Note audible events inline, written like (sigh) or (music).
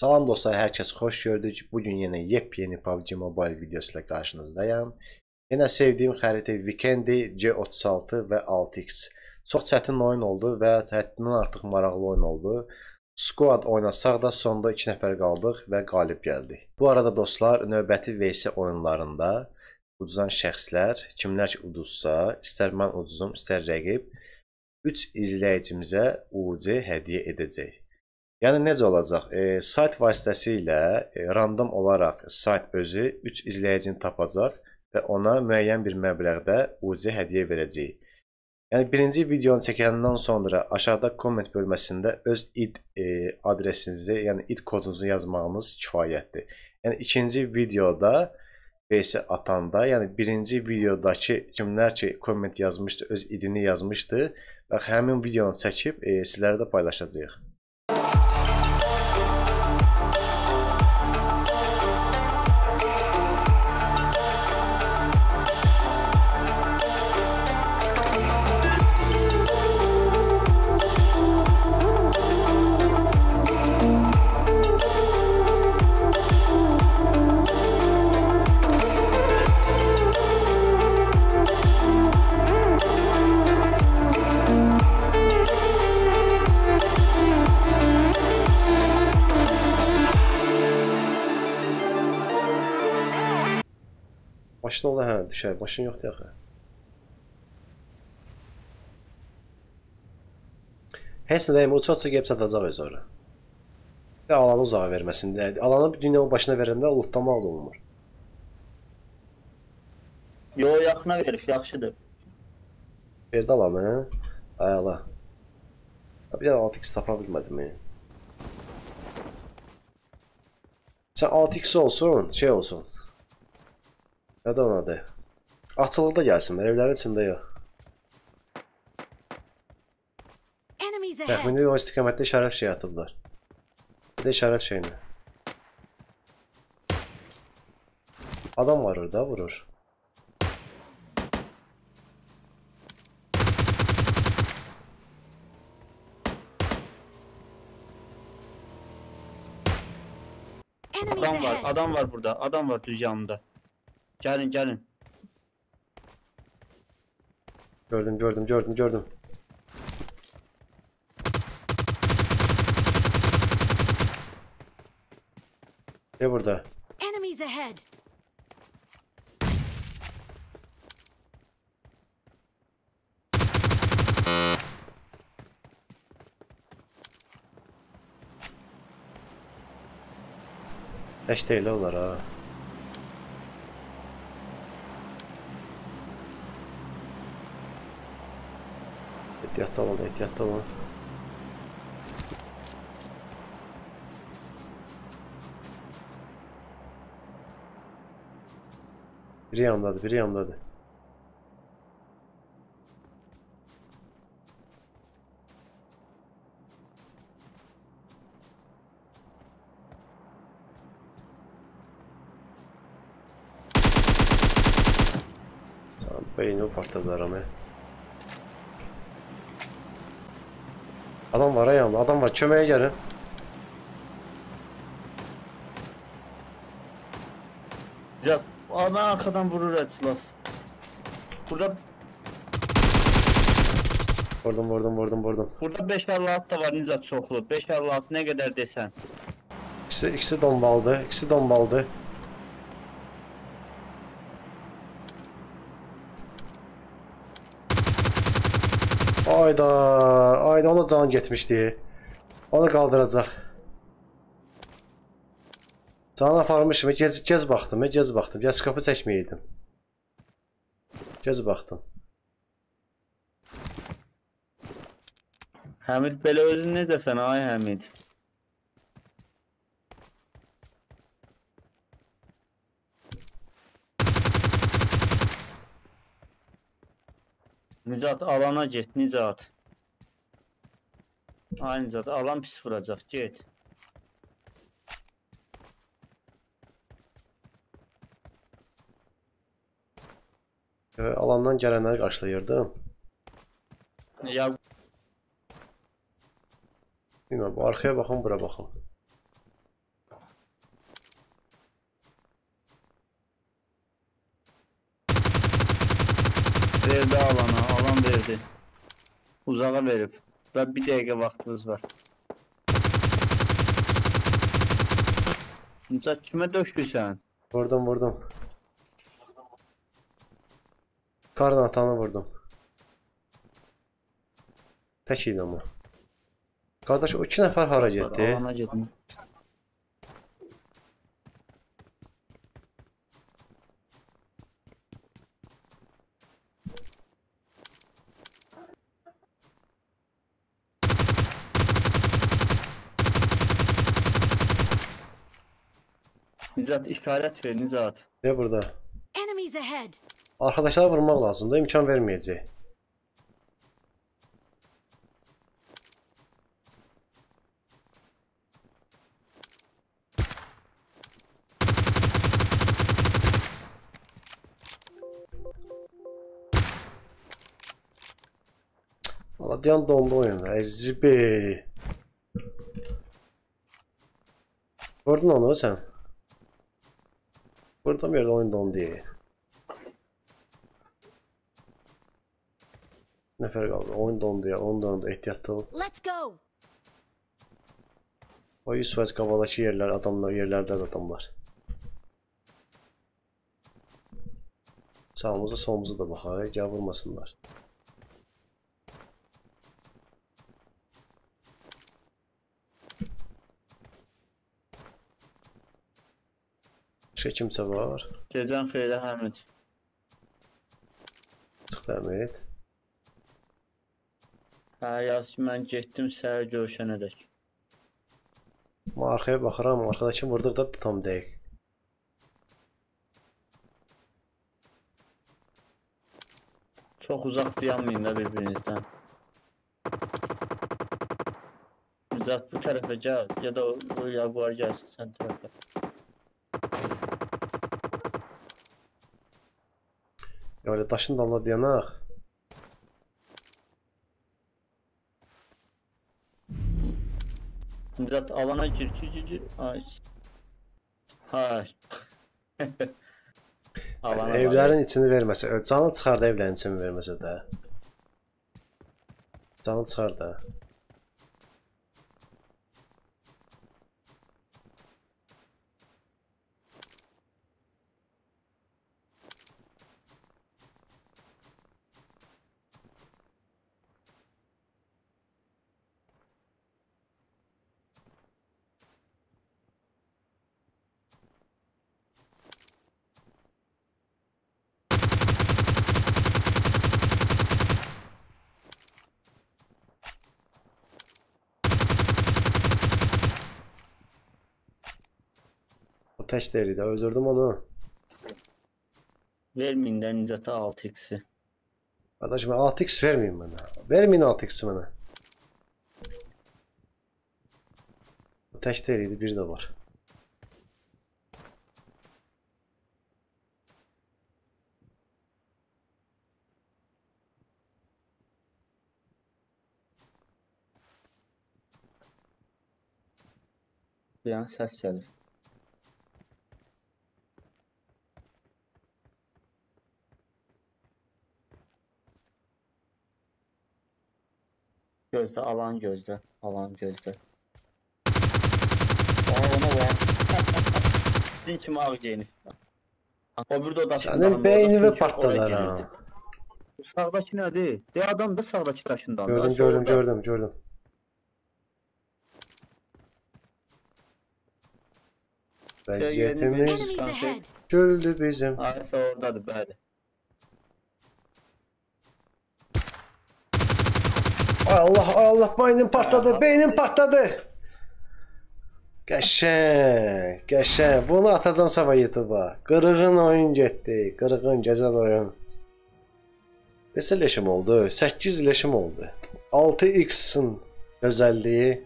Salam dostlar, hər kəs xoş gördük. Bu gün yenə yepyeni PUBG Mobile videosu ilə qarşınızdayam. Yenə sevdiyim xəritə Vikendi C36 və 6X. Çox çətin oyun oldu və həddindən artıq maraqlı oyun oldu. Squad oynasaq da sonda 2 nəfər qaldıq və qalib gəldik. Bu arada dostlar, növbəti VS oyunlarında uduzan şəxslər, kimlər ki uduzsa, istər mən uduzum, istər rəqib 3 izləyicimizə UC hədiyyə edəcək. Yəni necə olacaq? E, sayt vasitəsilə e, random olaraq sayt özü 3 izləyicini tapacaq və ona müəyyən bir məbləğdə UC hədiyyə verəcək. Yəni birinci videonu çəkəndən sonra aşağıda komment bölməsində öz id e, adresinizi, yəni id kodunuzu yazmağınız kifayətdir. Yəni ikinci videoda VS atanda, yəni birinci videodakı kimlər ki komment yazmışdı, öz idini yazmışdı və həmin videonu çəkib e, sizlərə də paylaşacağıq. Maşın ola hə, düşər. Maşın yoxdur axı. Heç nə deyim, uça-uça gəlib çatacaq öz ora. Və alanı uzağa verməsin. Alanı dünyanın başına verəndə lootlamaq da olmur. Yo yaxına verib, yaxşıdır. Verdi alanı. Ayala. Bir dənə 6x tapa bilmədim. ya. Sən 6x olsun, şey olsun. Açılı da gəlsinlər, evlərin içində yox. Enemies ahead! Təxmini o istiqamətdə işarət şey atıblar. Bir də işarət şeyini. Adam var orada, vurur. Adam var, adam var burada. Adam var düz yanında. Gelin, gelin. Gördüm, gördüm, gördüm, gördüm. Ne burada? Enemies ahead! Heç deyil onlar ha. Ehtiyatlı olun, ehtiyatlı olun. Biri yandadır, biri yandadır. Tamam, beynimi partladılar ama. Adam var ayağımda, adam var. Çömeğe gelin. Ya ana arkadan vurur Etzlaf. Burada Vurdum, vurdum, vurdum, vurdum. burada 5 56 da var Nizat çoxlu. 5 56 ne kadar desen. İkisi, ikisi dombaldı, ikisi dombaldı. Ayda, ayda ona can getmişdi. Onu qaldıracaq. Can aparmışım, gez, gez baxdım, gez baxdım. Gez kapı çəkməyəydim. Gez baxdım. Həmid belə özün necəsən ay Həmid? Nicat alana get Nicat. Ay Nicat alan pis vuracak get. Ee, alandan gelenleri karşılayırdım. Ya Bilmem bu arkaya bakın bura bakın. Verdi alana alan verdi. Uzağa verib. Və bir dəqiqə vaxtımız var. Nicat kimə döşküsən? Vurdum vurdum. Karın atanı vurdum. Tek idi ama. Kardeş o iki nəfər hara getdi? Alana gedin. Nicat işarət ver Nicat. Ne burada? Enemies ahead! Arkadaşlara vurmaq lazımdır, imkan verməyəcək. Valla diyan dondu oyun. Əzibi. Gördün onu sen? Burada bir yerde oyun dondu. Nefer kaldı. Oyun dondu ya. Oyun dondu. Ehtiyatlı ol. Let's go! O 100 faiz kafadaki yerler adamlar yerlerde de adamlar. Sağımıza solumuza da bakar. Gel vurmasınlar. Başka kimse var. Gecən xeyirə Həmid. Devam et. Hə, yaz ki, mən getdim səhər görüşənədək. Ama arkaya bakıram. Arkadaşım vurdıqda da tam değil. Çox uzaq dayanmayın da bir-birinizdən. Nicat bu tərəfə gəl, ya da o Jaguar gəlsin sən tərəfə. Ya öyle taşın dalına dayanak. Nicat alana gir, gir, gir, gir. Ay. (laughs) Alana. Evlerin içini vermese, ö- canı çıxar da evlerin içini vermese de. Canı çıxar da. O teş değildi. Öldürdüm onu. Verməyin də Nicata 6x-i. Kardeşim 6x vermeyin bana. Vermeyin 6x'i bana. O teş değildi. Bir de var. Bir an səs gəlir. Gözlə, alan gözlə, alan gözlə. Aa, ona var. Sizin kimi ağ geyinir. O burada o da Senin beynini patladılar ha. Sağdaki nədir? De adam da sağdaki daşından. Gördüm gördüm gördüm gördüm. Vəziyyətimiz ahead! güldü bizim. Aysa oradadır, bəli. Ay Allah ay Allah beynim partladı beynim partladı. Qəşəng, qəşəng. Bunu atacağım sabah YouTube'a. Qırığın oyun getdi. Qırığın gözəl oyun. Neçə leşim oldu? 8 leşim oldu. 6x-in gözəlliyi